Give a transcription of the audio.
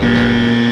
Música